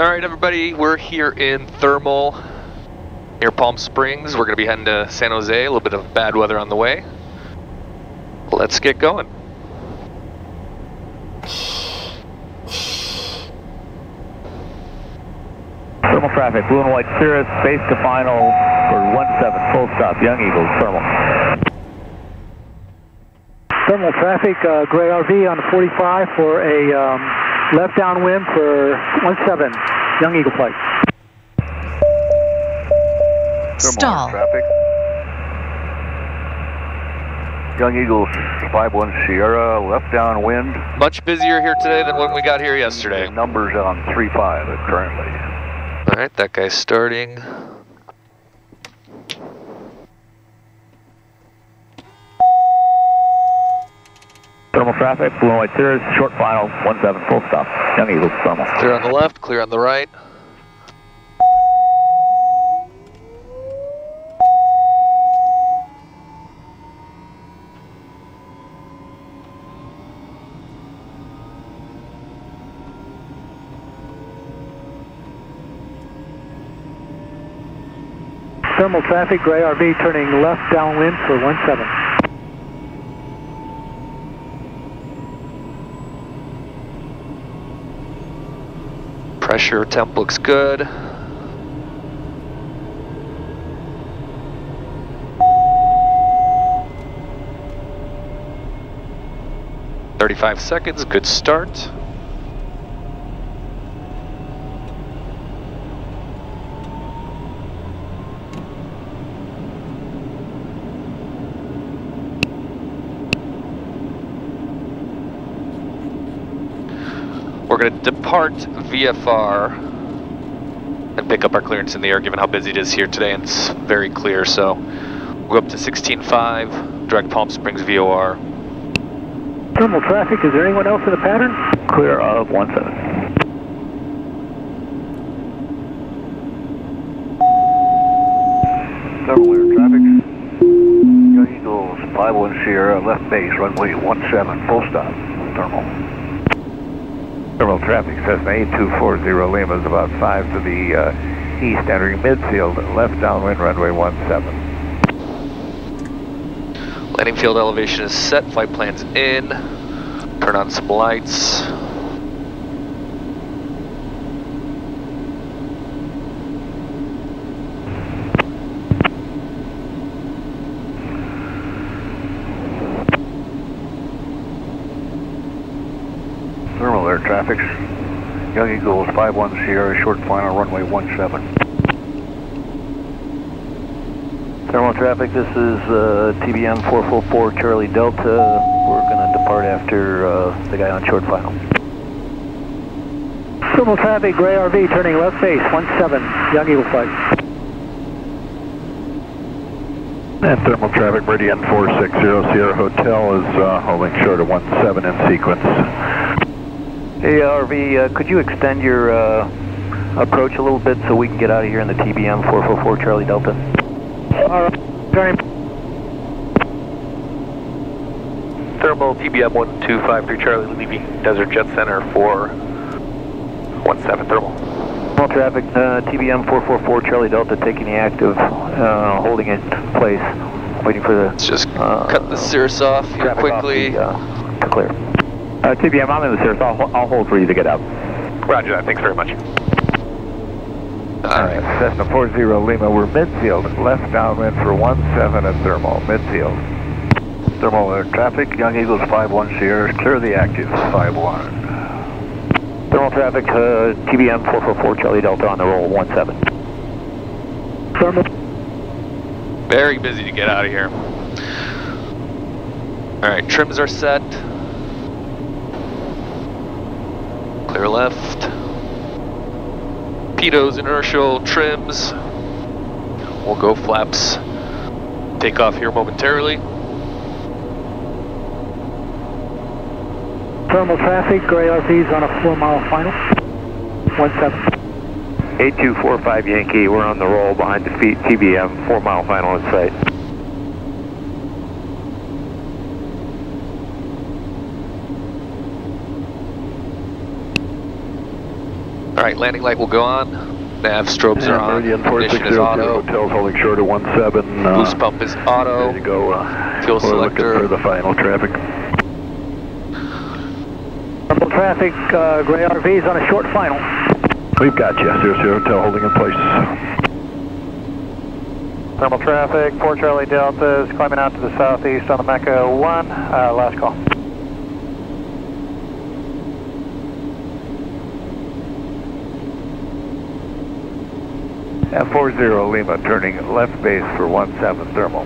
All right, everybody, we're here in Thermal near Palm Springs. We're going to be heading to San Jose. A little bit of bad weather on the way. Let's get going. Thermal traffic, blue and white Cirrus, base to final for 17, full stop, Young Eagles, thermal. Thermal traffic, uh, gray RV on the 45 for a um, left downwind for 17, Young Eagle flight. Stall. Traffic. Young Eagles 51 Sierra, left downwind. Much busier here today than when we got here yesterday. Numbers on 35 currently. All right, that guy's starting. Thermal traffic, blue and white Cirrus, short final, 17, full stop, Young Eagles, thermal. Clear on the left, clear on the right. Thermal traffic, gray RV turning left downwind for 17. Pressure temp looks good. Thirty-five seconds, good start. We're going to depart VFR and pick up our clearance in the air given how busy it is here today and it's very clear. So we'll go up to 16.5, direct Palm Springs VOR. Thermal traffic, is there anyone else in the pattern? Clear of 17. Thermal air traffic. Young Eagles 51 Sierra, left base, runway 17, full stop. Thermal. Traffic, Cessna 8240 Lima is about 5 to the uh, east, entering midfield, left downwind, runway 17. Landing field elevation is set, flight plans in. Turn on some lights. Thermal air traffic. Young Eagles 51 Sierra, short final, runway 17. Thermal traffic, this is uh, TBM 444 Charlie Delta. We're going to depart after uh, the guy on short final. Thermal traffic, gray RV turning left base, 17, Young Eagle flight. And thermal traffic, Meridian 460 Sierra Hotel is uh, holding short of 17 in sequence. Hey, uh, RV, uh, could you extend your uh, approach a little bit so we can get out of here in the TBM 444 Charlie Delta? All right, turning. Thermal TBM 1253 Charlie leaving Desert Jet Center for 17 thermal. Thermal traffic, uh, TBM 444 Charlie Delta taking the active, uh, holding it in place, waiting for the Let's just Uh, cut the Cirrus off here traffic off quickly. the, uh, to clear. Uh, TBM, I'm in the Cirrus. I'll, I'll hold for you to get out. Roger that, thanks very much. All right, Cessna 40 Lima, we're midfield, left downwind for 17 at thermal, midfield. Thermal air traffic. Young Eagles 51 Sierra, clear the active 51. Thermal traffic, uh, TBM 444 Charlie Delta on the roll, 17. Thermal, Very busy to get out of here. All right, trims are set. Clear left. Pitots, inertial, trims. We'll go flaps. Take off here momentarily. thermal traffic, gray RV's on a four mile final, 17. 8245 Yankee, we're on the roll behind the feet, TBM, four mile final in sight. All right, landing light will go on. Nav strobes are on. Meridian Ignition is 4600 auto. hotels holding short of 17. Uh, Boost pump is auto. Ready to go. Uh, Fuel we're looking selector. for the final traffic. Thermal traffic, uh, gray RVs on a short final. We've got you. Zero zero hotel holding in place. Thermal traffic, 4 Charlie Deltas climbing out to the southeast on the Mecca 1. Uh, last call. F40 Lima turning left base for 17 thermal.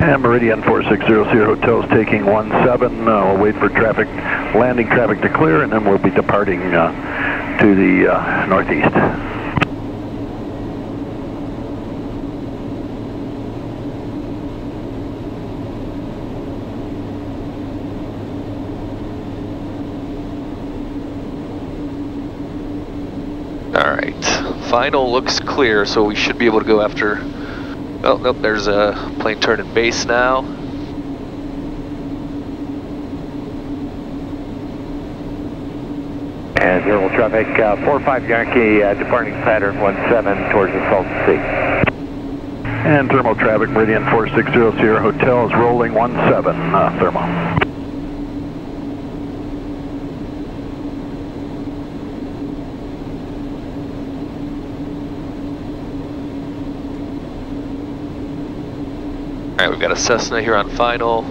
And Meridian 4600 hotels taking 17. Uh, we'll wait for traffic, landing traffic to clear, and then we'll be departing uh, to the uh, northeast. All right, final looks clear, so we should be able to go after. Oh, nope, there's a plane turning base now. And thermal traffic, uh, 45 Yankee uh, departing pattern 17 towards the Salton Sea. And thermal traffic, Meridian 4600 Sierra Hotel is rolling 17 uh, thermal. We've got a Cessna here on final.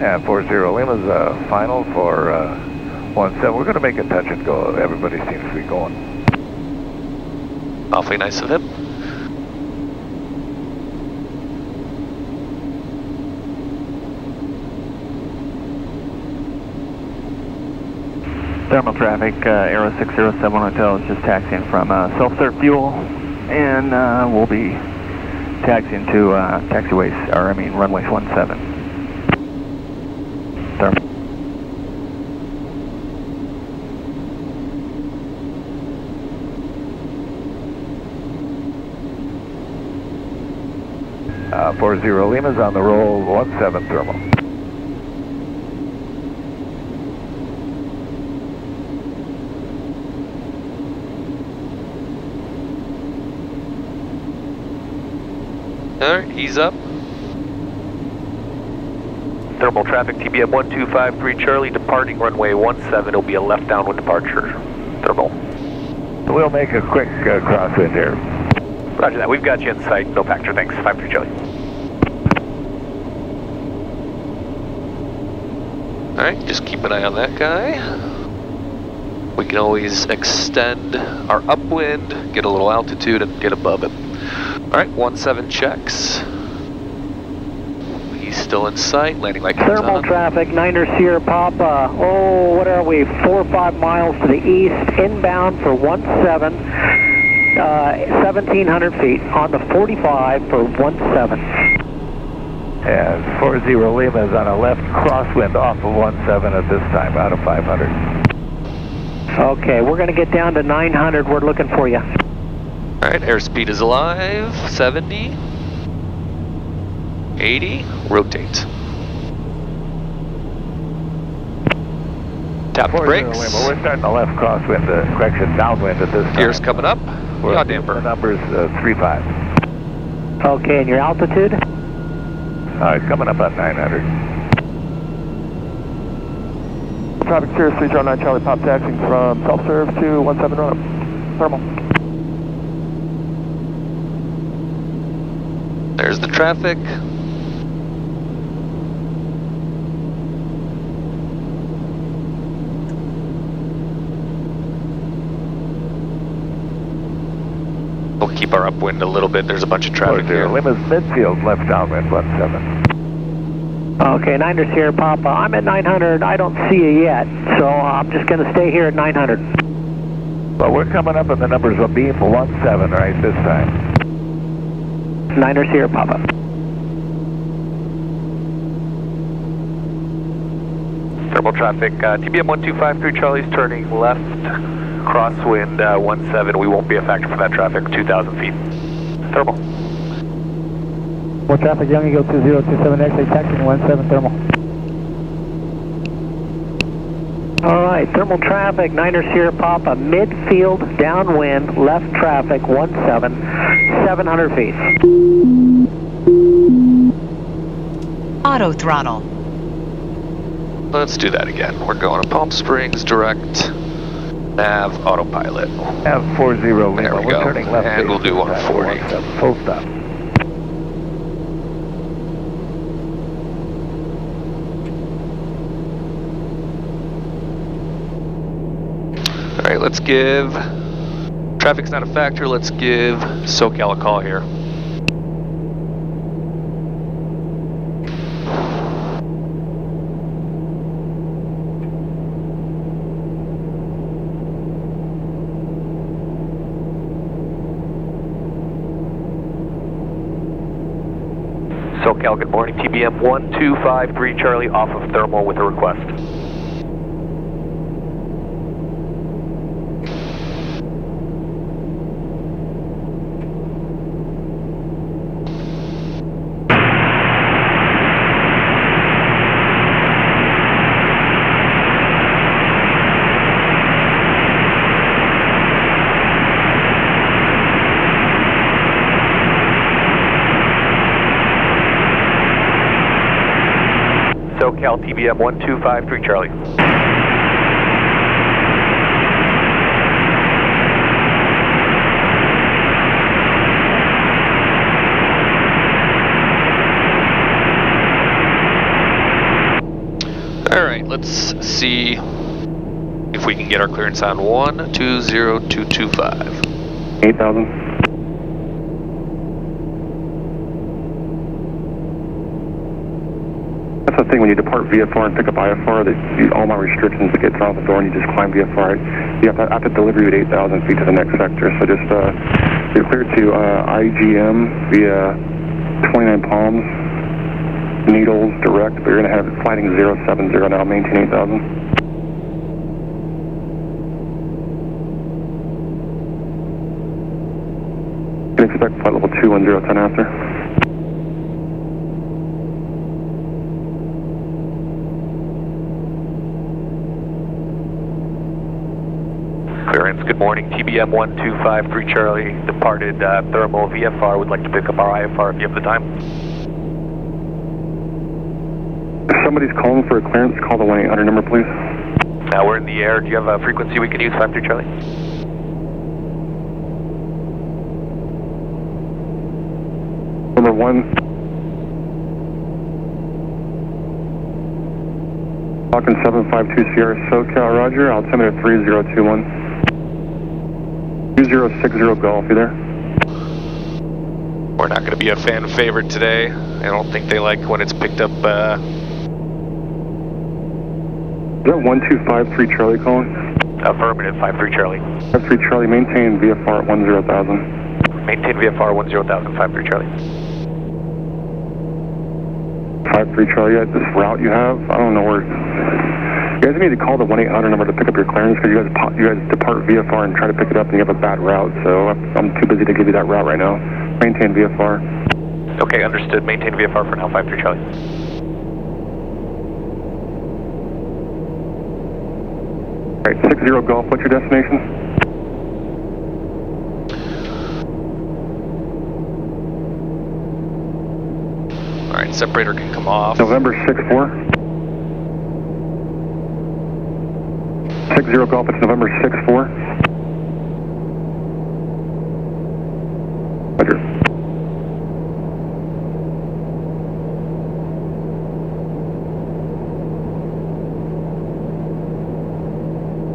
And 40 Lima's uh, final for uh, 17. We're going to make a touch and go. Everybody seems to be going. Awfully nice of him. Thermal traffic, uh, Aero 607 Hotel is just taxiing from uh, self-serve fuel, and uh, we'll be taxiing to uh, taxiways, or I mean runway 17. Thermal. Uh, 40 Lima's on the roll, 17 thermal. All right, he's up. Thermal traffic, TBM 1253 Charlie, departing runway 17. It'll be a left downwind departure. Thermal. We'll make a quick uh, crosswind here. Roger that. We've got you in sight. No factor. Thanks. 53 Charlie. All right, just keep an eye on that guy. We can always extend our upwind, get a little altitude, and get above it. All right, one seven checks. He's still in sight. Landing like comes Thermal on. traffic, Niner Sierra Papa. Oh, what are we? Four or five miles to the east, inbound for 17, uh, 1,700 feet on the 45 for 17. And 40 Lima is on a left crosswind off of one seven at this time, out of 500. Okay, we're going to get down to 900. We're looking for you. All right, airspeed is alive. 70. 80. Rotate. Tap the 40 brakes. Lima, we're starting a left crosswind, uh, correction, downwind at this time. Gears coming up. We're Yaw The damper. number's uh, 3-5. Okay, and your altitude? All right, coming up on 900. Traffic Cirrus 3 9 Charlie Pop taxiing from self-serve to 17 run Thermal. There's the traffic. We'll keep our upwind a little bit. There's a bunch of traffic 40 here. Lima's midfield, left downwind, 17. Okay, Niner Sierra Papa. I'm at 900. I don't see you yet, so I'm just going to stay here at 900. Well, we're coming up and the numbers will be 17 right this time. Niner Sierra Papa. Thermal traffic, uh, TBM 1253 Charlie's turning left, crosswind uh, 17. We won't be a factor for that traffic, 2,000 feet. Thermal. More traffic, Young Eagle 2027 X-ray taxiing 17 thermal. All right, thermal traffic, Niner Sierra Papa, midfield, downwind, left traffic, 17, 700 feet. Auto throttle. Let's do that again. We're going to Palm Springs, direct, nav, autopilot. Have 40 Lima. There we We're go. turning left. And we'll do 140. Full stop. All right, let's give, traffic's not a factor, let's give SoCal a call here. SoCal, good morning. TBM 1253 Charlie off of thermal with a request. SoCal TBM 1253 Charlie. All right, let's see if we can get our clearance on 120225. 8,000. The thing, when you depart VFR and pick up IFR, that you, all my restrictions get thrown out the door and you just climb VFR, you have to, I have to deliver you at 8,000 feet to the next sector. So just, uh, you're to uh, IGM via 29 Palms, Needles direct, but you're going to have it flighting 070 now, maintain 8,000. You expect flight level 210 after. Clearance, good morning. TBM 1253 Charlie, departed uh, thermal VFR. Would like to pick up our IFR if you have the time. Somebody's calling for a clearance, call the 1-800 number, please. Now we're in the air. Do you have a frequency we can use? 53 Charlie? Number one. Falcon 752 Sierra SoCal, Roger. Altimeter 3021. 2060 Golf, you there? We're not going to be a fan favorite today. I don't think they like when it's picked up. Uh, Is that 1253 Charlie calling? affirmative, 53 Charlie. 53 Charlie, maintain VFR at 10,000. Maintain VFR 10,000, 53 Charlie. 53 Charlie, this route you have, I don't know where. You guys need to call the 1-800 number to pick up your clearance because you guys you guys depart VFR and try to pick it up and you have a bad route. So I'm I'm too busy to give you that route right now. Maintain VFR. Okay, understood. Maintain VFR for now, 53 Charlie. All right, 60 Golf, what's your destination? All right, separator can come off. November 6-4. 60 Golf, it's November 6-4. Roger.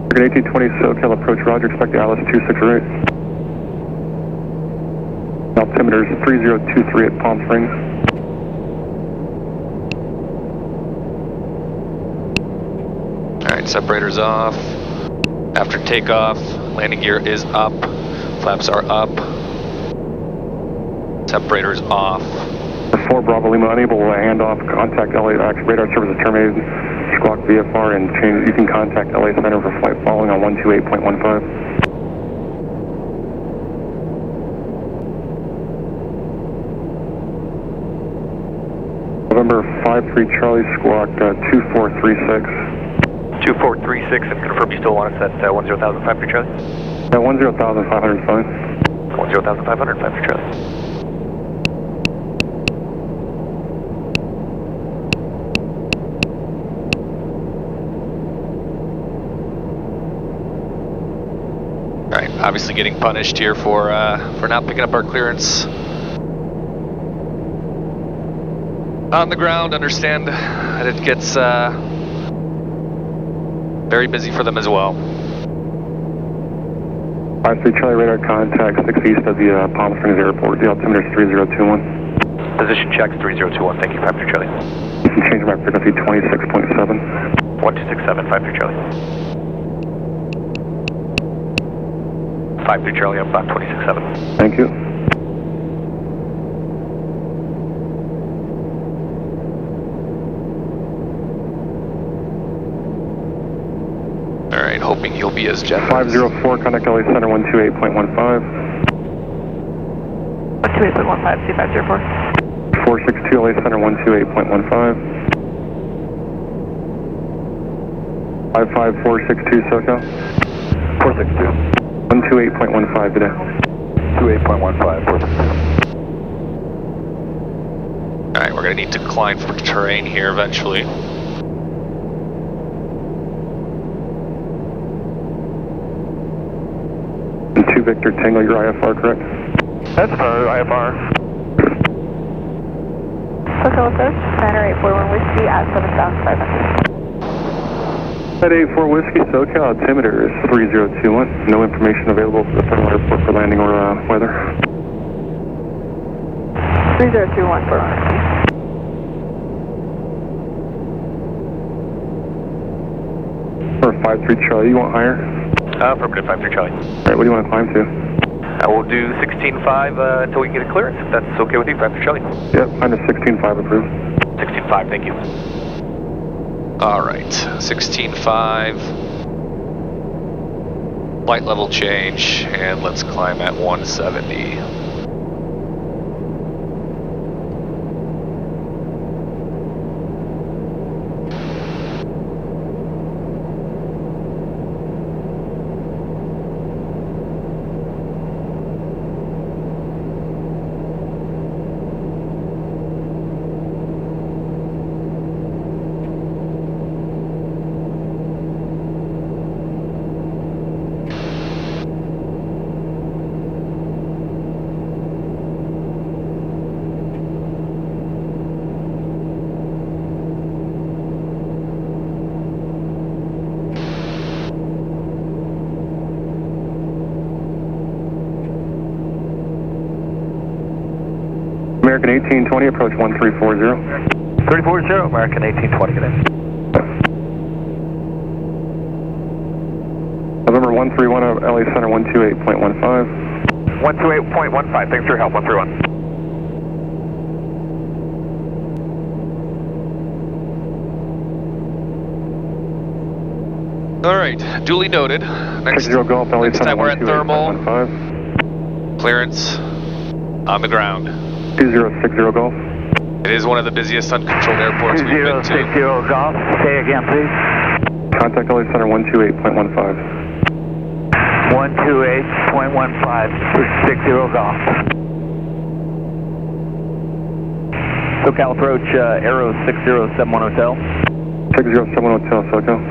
Target 1820 SoCal approach, Roger, expect the Alice 268. Altimeter is 3023 at Palm Springs. All right, separator's off. After takeoff, landing gear is up. Flaps are up. Separator's off. 4 Bravo Lima, unable to hand off, contact LAX, radar service terminated, squawk VFR, and change, you can contact LA Center for flight following on 128.15. November 53 Charlie Squawk uh, 2436. 2436 and confirm you still want us at uh, 10,000 53 Charlie? Yeah, 10,500 is fine. 10,500 53 Charlie. All right, obviously getting punished here for uh, for not picking up our clearance. On the ground, understand that it gets uh, very busy for them as well. 53 Charlie radar contact 6 east of the uh, Palm Springs Airport. The altimeter is 3021. Position checks 3021, thank you 53 Charlie. You change my frequency 26.7. 1267 53 Charlie. 53 Charlie up on 267. Thank you. All right, hoping he'll be as generous. 504 contact LA Center 128.15. 28.15, C504. 462 LA Center 128.15. 55462 SoCal. 462. 128.15 today. 28.15, 462. All right, we're gonna need to climb for terrain here eventually. 2 Victor Tango, your IFR, correct? That's our IFR. SoCal says, Banner 841 Whiskey at 7,500. At 84 Whiskey SoCal, altimeter is 3021. No information available for the Federal Airport for landing or uh, weather. 3021 for Whiskey. Or 53 Charlie, you want higher? Uh, affirmative 53 Charlie. Alright, what do you want to climb to? I will do 16.5 uh, until we get a clearance, if that's okay with you, 53 Charlie. Yep, I'm a 16.5 approved. 16.5, thank you. All right, 16.5. Light level change, and let's climb at 170. American 1820, approach 1340. 340, American 1820, good day. November 131 of LA Center 128.15. 128.15, thanks for your help, 131. All right, duly noted. Next, 60 Golf LA next Center time we're at thermal, 128.15. clearance on the ground. 2060 Golf. It is one of the busiest uncontrolled airports we've been to. Golf. Say again, please. Contact LA Center 128.15. 128.15, 60 Golf. SoCal approach, uh, Aero 6071 Hotel. 6071 Hotel, SoCal.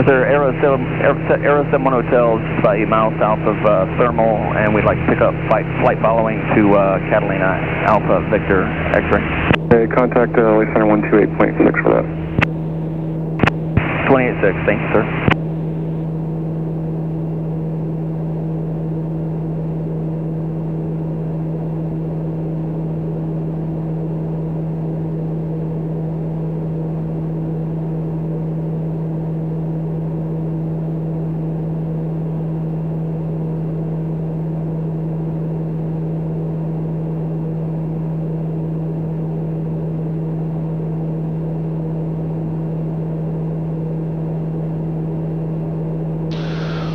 Yes, sir. Aero 7, Aero, Aero 71 Hotel about eight miles south of uh, Thermal, and we'd like to pick up flight, flight following to uh, Catalina Alpha Victor X-ray. Hey, contact uh, Center 128.6 for that. 286, thank you, sir.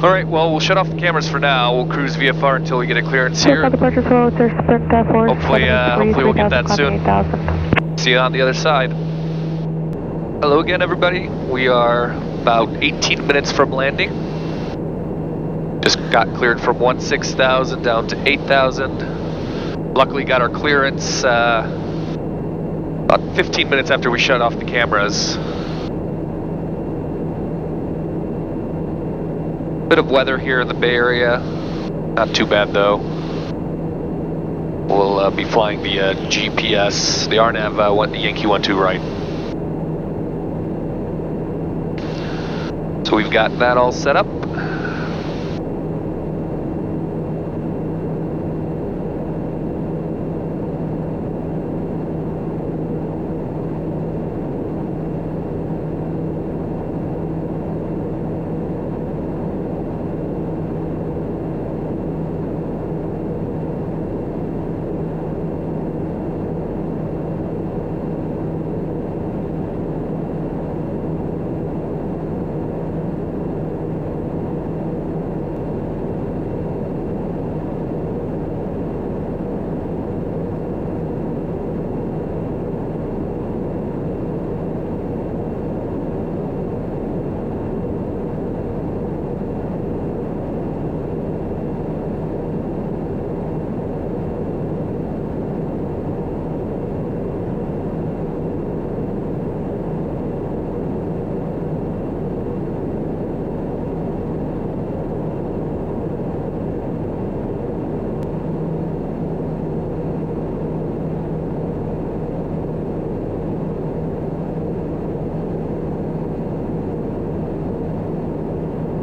All right, well, shut off the cameras for now. We'll cruise VFR until we get a clearance here. departure for Sprint 4. Hopefully, uh, hopefully we'll get that soon. See you on the other side. Hello again, everybody. We are about 18 minutes from landing. Just got cleared from 16,000 down to 8,000. Luckily got our clearance uh, about 15 minutes after we shut off the cameras. Bit of weather here in the Bay Area. Not too bad though. We'll uh, be flying the uh, GPS, the RNAV uh, one, the Yankee 1-2 right. So we've got that all set up.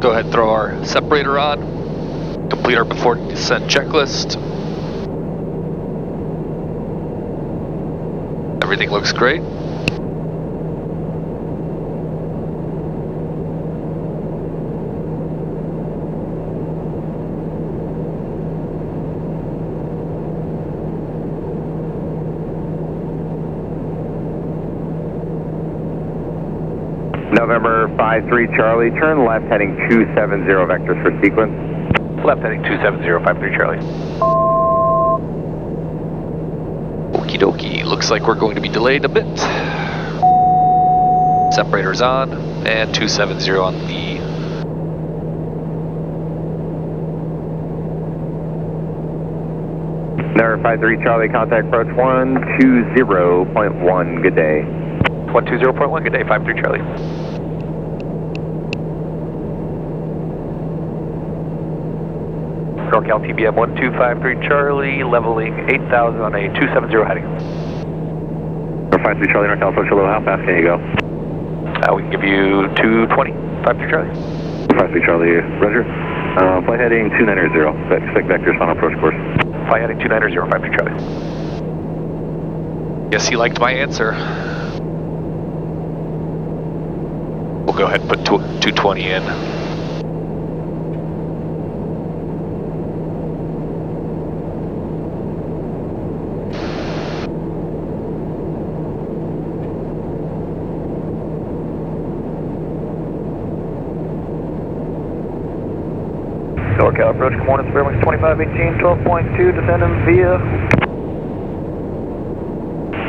Go ahead and throw our separator on. Complete our before descent checklist. Everything looks great. November 53 Charlie, turn left heading 270 vectors for sequence. Left heading 27053 Charlie. Okie dokie. Looks like we're going to be delayed a bit. Separator's on, and 270 on the November 53 Charlie, contact approach 120.1, good day. 120.1, good day, 53 Charlie. NorCal TBM 1253 Charlie, leveling 8,000 on a 270 heading. Number 53 Charlie, NorCal Approach Hello, how fast can you go? Uh, we can give you 220, 53 Charlie. 53 Charlie, Roger. Uh, flight heading 290, expect vectors on approach course. Flight heading 290, 53 Charlie. Guess he liked my answer. We'll go ahead and put tw 220 in. NorCal approach, good morning, Spirit Wings 2518, 12.2, descending via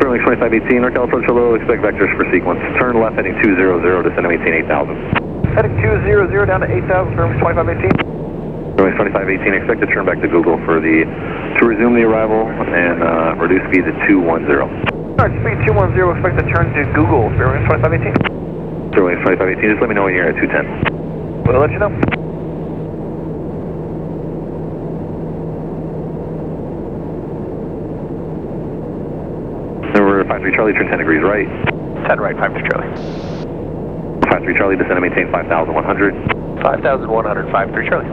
Sterling 2518, NorCal Approach Hello, expect vectors for sequence. Turn left heading 200, descend to maintain 8000. heading 200 down to 8,000, Spirit Wings 2518. Sterling 2518, expect to turn back to Google for the, to resume the arrival and uh, reduce speed to 210. Alright, speed 210, expect to turn to Google, Spirit Wings 2518. Sterling 2518, just let me know when you're at 210. We'll let you know. Number 53 Charlie, turn 10 degrees right. 10 right, 53 Charlie. 53 Charlie, descend to maintain 5100. 5,100, 53 Charlie.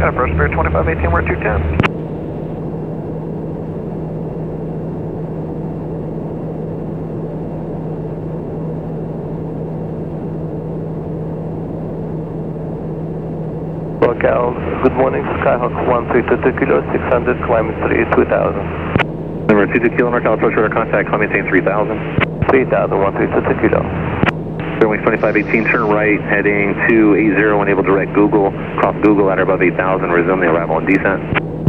Got a first Spirit 2518, we're at 210. NorCal Good morning, Skyhawk 132 kilo, 600, climbing 3, 2000. Number 22 kilo, NorCal approach radar contact, climb maintain 3000. 3000, 132 kilo. Runway 2518, turn right, heading 280, enable direct Google, cross Google at or above 8000, resume the arrival and descent.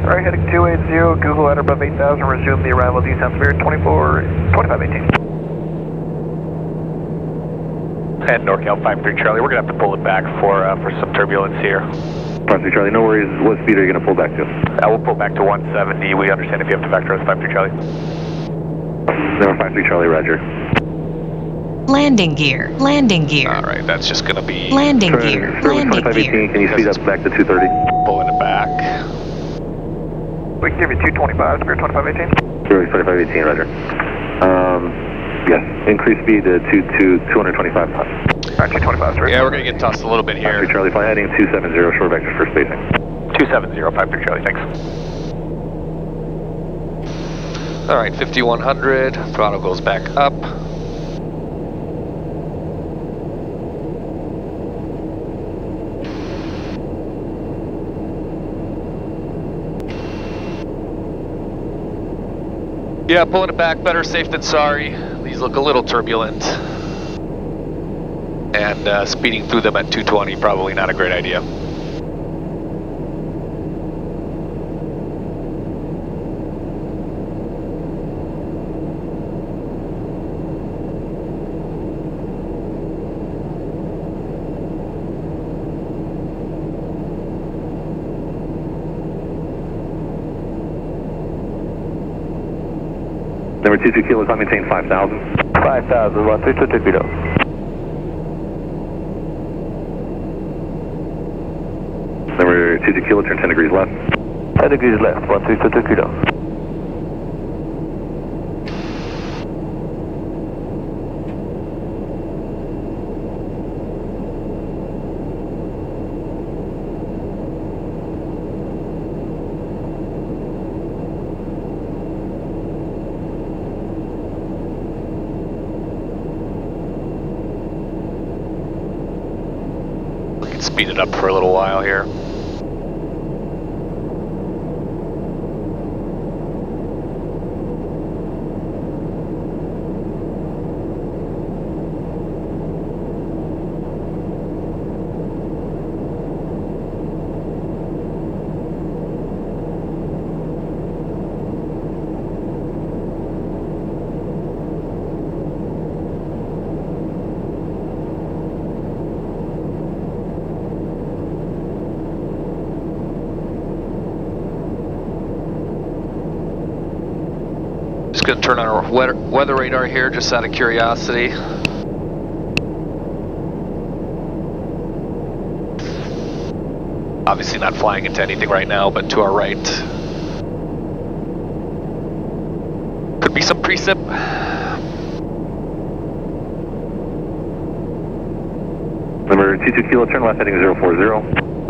Right, heading 280, Google at or above 8000, resume the arrival descent, Spirit 24, 2518. And NorCal 53 Charlie, we're going to have to pull it back for uh, for some turbulence here. 53 Charlie, no worries. What speed are you going to pull back to? Uh, we'll pull back to 170. We understand if you have to vector us 53 Charlie. Number 53 Charlie, Roger. Landing gear. Landing gear. All right, that's just going to be Landing Turn, gear. runway Landing 2518, gear. can you speed up back to 230? pulling it back. We can give you 225, Spirit 2518. Runway 2518, Roger. Um, yes, increase speed to, two, to 225 knots. Alright, 225, Spirit. Yeah, we're going to get tossed a little bit here. 53 Charlie, fly heading 270, short vector for spacing. 270, 53 Charlie, thanks. All right, 5100, throttle goes back up. Yeah, pulling it back, better safe than sorry. These look a little turbulent. And uh, speeding through them at 220, probably not a great idea. Number 22 kilo, climb maintain 5000. 5000, 132 kilo. Number 22 kilo, turn 10 degrees left. 10 degrees left, 132 kilo. We can speed it up for a little while here. Just gonna turn on our weather, weather radar here, just out of curiosity. Obviously not flying into anything right now, but to our right. Could be some precip. Number 22 kilo, turn left heading 040.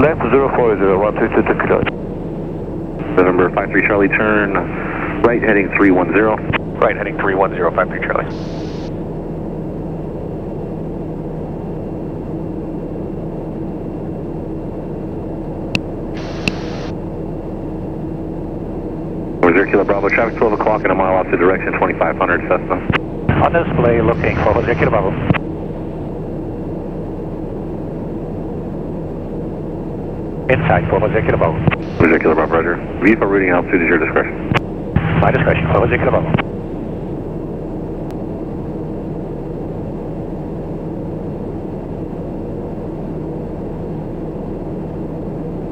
Left 040, 132 kilo. The number 53 Charlie, turn right heading 310. Right, heading 310, 53 Charlie. 0 kilo, Bravo, traffic 12 o'clock in a mile opposite direction, 2500 Cessna. On display, looking for Jose Kilo Bravo. Inside for Jose Kilo Bravo. 0 kilo, Bravo, Roger. VFO routing altitude is your discretion. My discretion for Jose Kilo Bravo.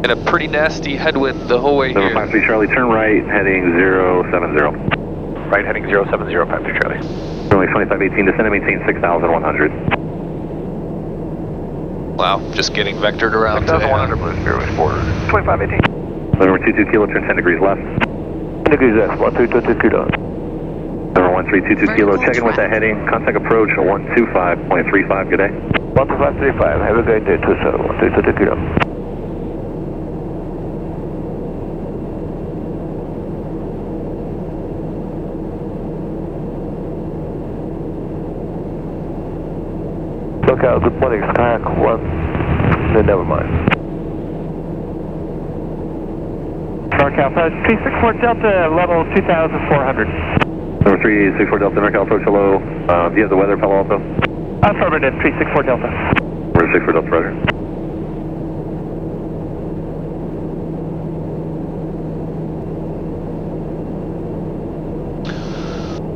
And a pretty nasty headwind the whole way Number here. 53 Charlie, turn right heading 070. Right, heading 070, 53 Charlie. Runway 2518, descend and maintain 6100. Wow, just getting vectored around 6100 Blue Spirit with Sport. 2518. Number 22 kilo, turn 10 degrees left. 10 degrees left, 132 kilo. Number 1322 kilo, check in with that heading. Contact approach 125.35, good day. 12535, have a great day too, sir. 132 kilo. Look out, good morning, Skyhawk 1. No, never mind. Denmark Alpha. 364 Delta, level 2,400. Number 364 Delta Denmark Alpha, approach hello. Uh, do you have the weather, Palo Alto? Affirmative, 364 Delta. Number 64 Delta, roger.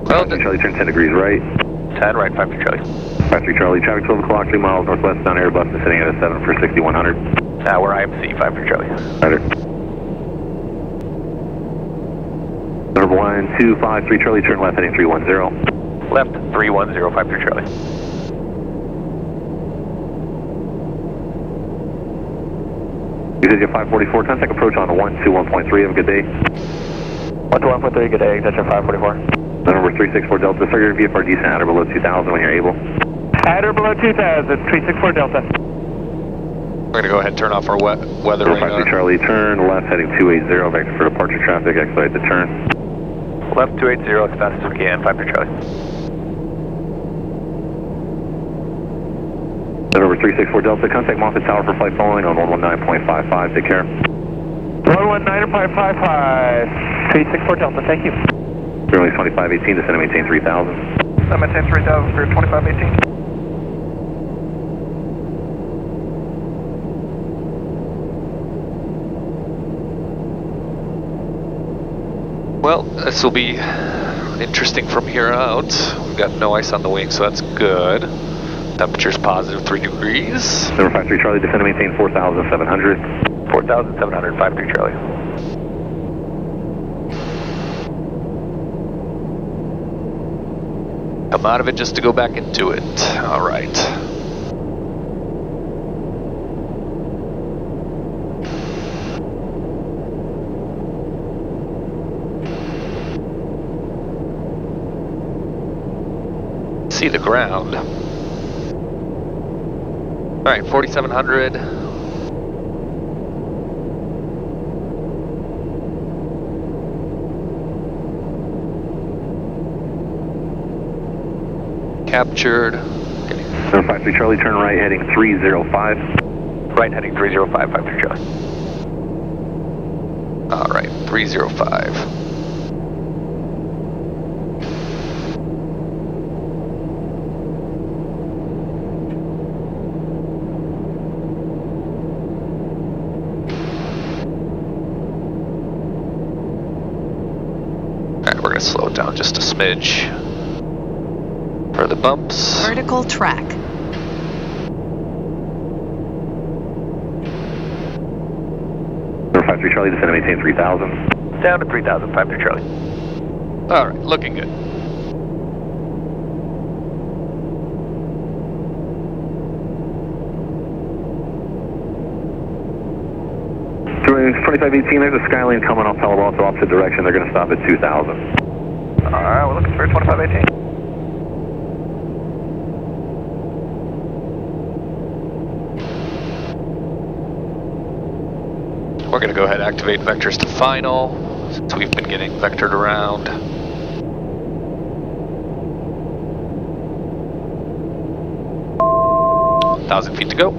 Well, Five Charlie, turn 10 degrees right. 10 right, 5 to Charlie. 53 Charlie, traffic 12 o'clock, 2 miles northwest down Airbus is sitting at a 7 for 6100. Uh, we're IMC, 5 to Charlie. Roger. Number 1253 Charlie, turn left heading 310. Left, 310, 5 to Charlie. You said you have 544, contact approach on 121.3, have a good day. 1 to 1.3, good day, attention 544. Number 364 Delta, start your VFR descent at or below 2000 when you're able. At or below 2,000, 364 Delta. we're gonna go ahead and turn off our wet weather Number radar. 53 Charlie, turn left heading 280, vector for departure traffic, expedite the turn. Left, 280, as fast as we can, 5 to Charlie. Number 364 Delta, contact Moffett Tower for flight following on 119.55, take care. 119.55, 364 Delta, thank you. Runway 2518, descend and maintain 3000. I maintain 3,000 for 2518. Well, this will be interesting from here out. We've got no ice on the wing, so that's good. Temperature's positive 3 degrees. Number 53 Charlie, descend and maintain 4700. 4,700, 5 to Charlie. Come out of it just to go back into it. All right. See the ground. All right, 4,700. Captured. Number 53 Charlie, turn right heading 305. Right heading 305, 5 to Charlie. All right, 305. All right, we're gonna slow it down just a smidge for the bumps. Vertical track. Number 53 Charlie, descend and maintain 3000. Down to 3,000, 5 to Charlie. All right, looking good. Runway 2518, there's a Skyline coming off Palo Alto opposite direction. They're going to stop at 2000. Alright, we're looking for 2518. We're gonna go ahead and activate vectors to final, since we've been getting vectored around. Thousand feet to go.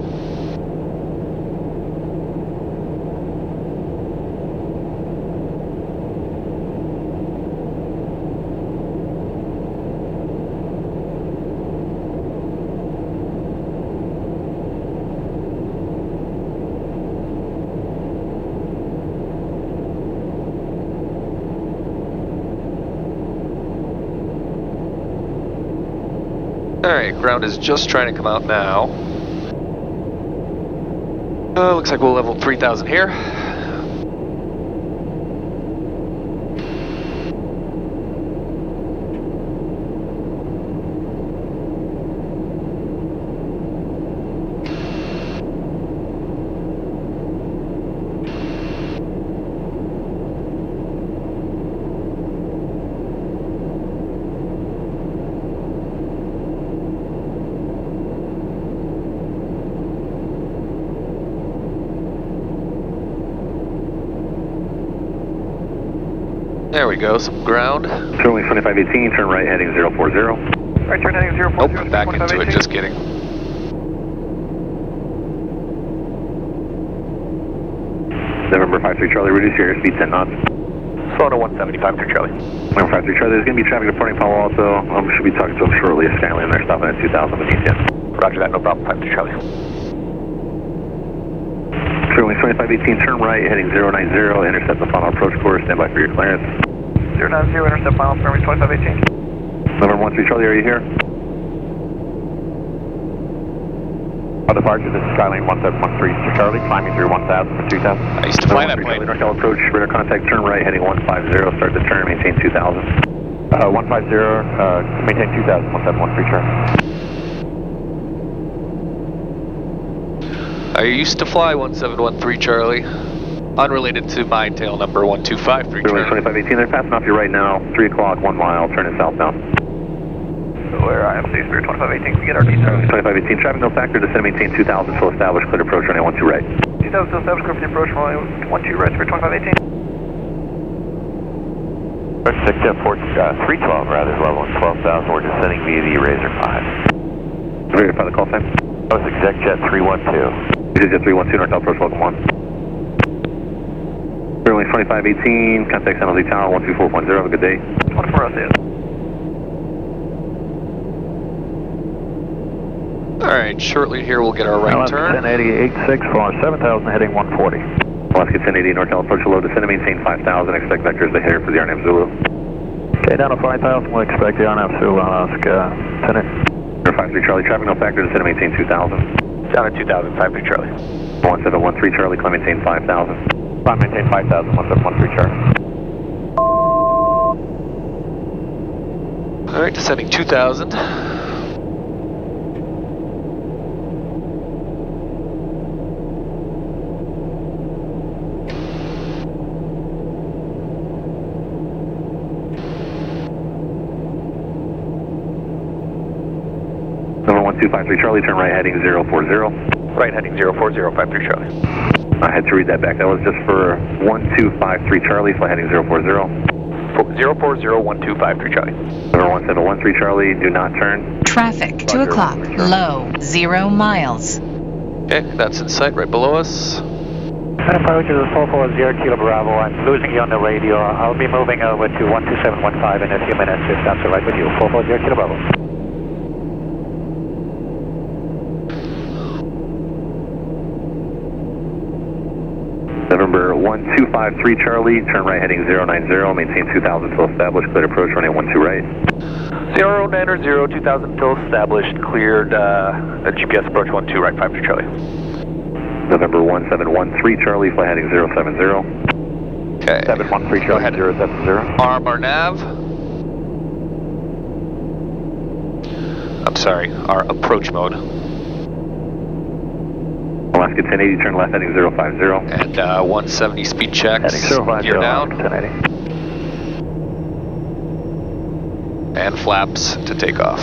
Alright, ground is just trying to come out now. Uh, looks like we'll level 3000 here. There we go, some ground. Runway 2518, turn right heading 040. Right, turn heading 040. Nope, back into it, just kidding. November Number 53 Charlie, reduce your speed 10 knots. Slow to 175 through Charlie. Number 53 Charlie, there's going to be traffic departing Palo Alto. I um, should be talking to them shortly. A Skyline, they're stopping at 2000 with ETN. Roger that, no problem. 53 Charlie. Clearway 2518, turn right, heading 090, intercept the final approach course, stand by for your clearance. 090, intercept final, Clearway 2518. November 13 Charlie, are you here? Our departure, this is Skyline 1713 to Charlie, climbing through 1000 to 2000. I used to fly that plane. Norcal approach, radar contact, turn right, heading 150, start the turn, maintain 2000. Uh, 150, uh, maintain 2000, 1713 Charlie. I used to fly 1713 Charlie. Unrelated to my tail number 1253 Clearway 2518, they're passing off you right now. 3 o'clock, 1 mile, turning southbound. Where I am, Spirit 2518, can we get our details? 2518, traffic no factor, descend maintain 2000, full established, clear approach, runway 12 right. 2000 still established, clear for the approach, runway 12 right, Spirit 2518. Six Jet Port uh, 312 rather, level 12,000, we're descending via the Razor 5. Verify the call sign. That was Exec Jet 312. This is Jet 312, North approach, welcome 1. Clearway 2518, contact San Jose Tower 124.0, have a good day. 24 hours, yeah. Alright, shortly here we'll get our right Alaska turn. 1088 for 7000 heading 140. Alaska 1080, Norcal approach low, descend and maintain 5000, expect vectors ahead for the RNAV Zulu. Okay, down to 5000, we'll expect the RNAV Zulu uh, Alaska 10 Number 53 Charlie, traffic no factor, descend and maintain 2000. Down at 2000, 53 Charlie. 1713 Charlie, climb maintain 5000. Climb maintain 5000, 1713 Charlie. Alright, descending 2000. Number 1253 Charlie, turn right heading 040. Right heading 040, 53 Charlie. I had to read that back. That was just for 1253 Charlie, fly heading 040. 0401253 Charlie. Number 1713 Charlie, do not turn. Traffic, 2 o'clock, low, 0 miles. Okay, that's in sight right below us. Approach is 440 Kilo Bravo. I'm losing you on the radio. I'll be moving over to 12715 in a few minutes if that's all right with you. 440 Kilo Bravo. November 1253 Charlie, turn right heading 090, maintain 2000 till established, cleared approach, running 12 right. 090, 2000 till established, cleared uh, GPS approach 12 right, 53 Charlie. November 1713 Charlie, fly heading 070. Okay. 713 Charlie, 070. Arm our nav. I'm sorry, our approach mode. Alaska 1080, turn left heading 050. And uh, 170 speed checks. Heading 050, Gear down. 1080. And flaps to take off.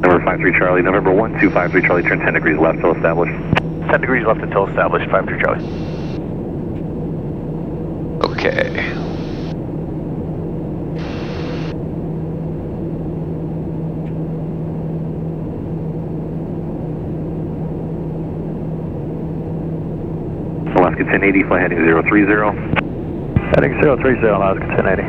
Number 53 Charlie, November 1253 Charlie, turn 10 degrees left till established. 10 degrees left until established, 53 Charlie. Okay. Alaska 1080, fly heading 030. Heading 030, Alaska 1080.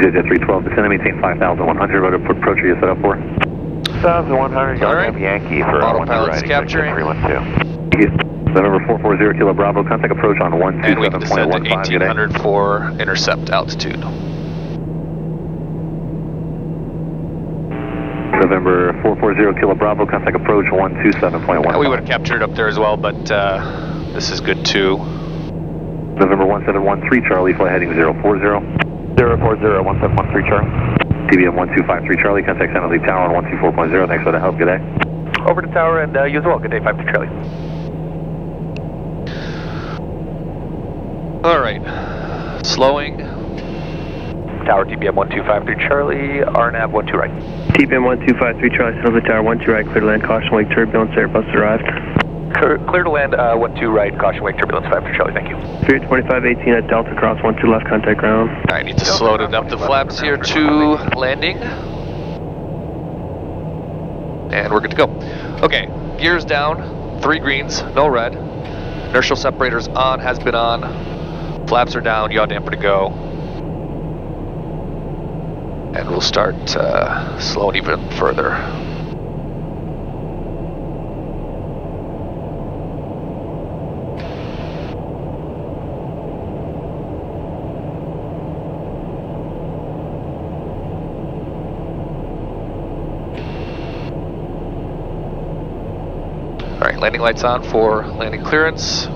Jet 312, descend and maintain 5100. What approach are you set up for? 1100, All right. Yankee for Autopilot's capturing. 312. November 440 Kilo Bravo, contact approach on And we can descend to 127.15 today. 1800 for intercept altitude. November 440 Kilo Bravo, contact approach 127.15. We would have captured up there as well, but uh, this is good too. November 1713 Charlie, flight heading 040. 040, 1713 Charlie. TBM 1253 Charlie, contact San Jose Tower on 124.0. Thanks for the help. Good day. Over to tower and uh, you as well. Good day, 53 Charlie. All right. Slowing. Tower TBM 1253 Charlie, RNAV 12 right. TBM 1253 Charlie, San Jose Tower 12 right, clear to land, caution wake turbulence, Airbus arrived. Clear, clear to land, uh, 12 right, caution wake turbulence 5 for Charlie, thank you. Spirit 2518 at Delta, cross 12 left, contact ground. I need to slow it up the flaps here to landing. And we're good to go. Okay, gears down, three greens, no red. Inertial separators on, has been on. Flaps are down, yaw damper to go. And we'll start uh, slowing even further. Lights on for landing clearance.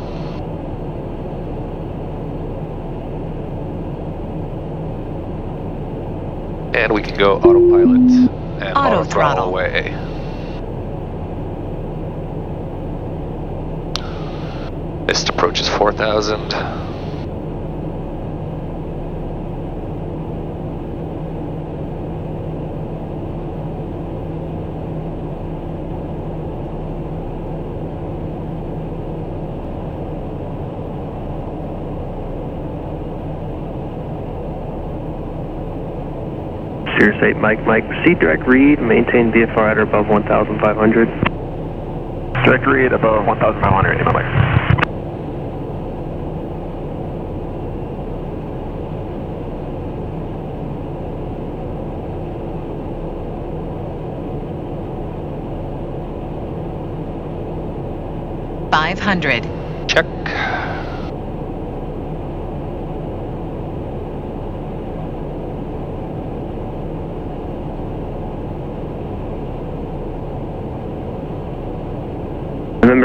And we can go autopilot and Auto throttle throttle. away. Missed approaches 4,000. Cirrus 8, Mike, Mike, proceed direct Reid, maintain VFR at or above 1,500. Direct Reid above 1,500, Mike. Five hundred.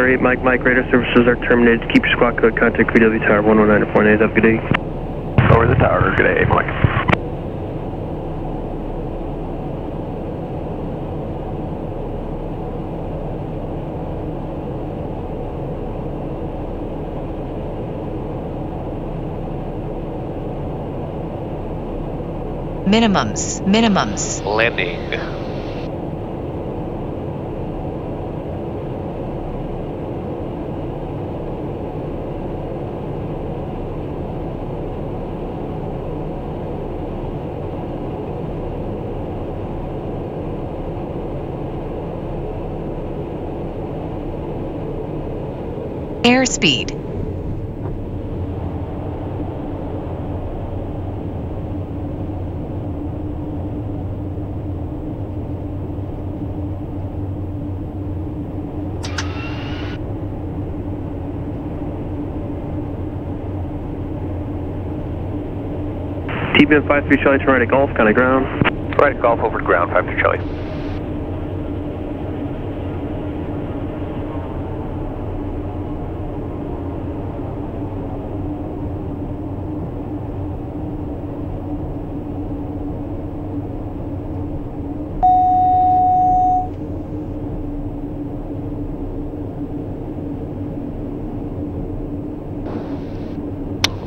Check. 8, Mike, Mike, radar services are terminated. Keep your squawk code, contact VW Tower 119.8. Have a good day. Over the tower, good day, Mike. Minimums. Minimums. Landing. Airspeed. TBM 53 Charlie, turn right at Golf, kind of ground. Right, at golf over to ground, 5 to Charlie.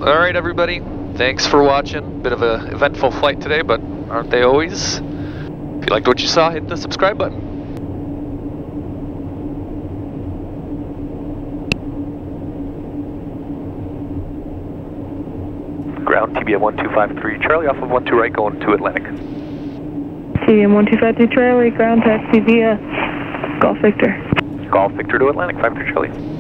All right, everybody. Thanks for watching. Bit of a eventful flight today, but aren't they always? If you liked what you saw, hit the subscribe button. Ground TBM 1253 Charlie off of 12 right going to Atlantic. TBM 1253 Charlie, ground taxi via uh, Golf Victor. Golf Victor to Atlantic, 53 Charlie.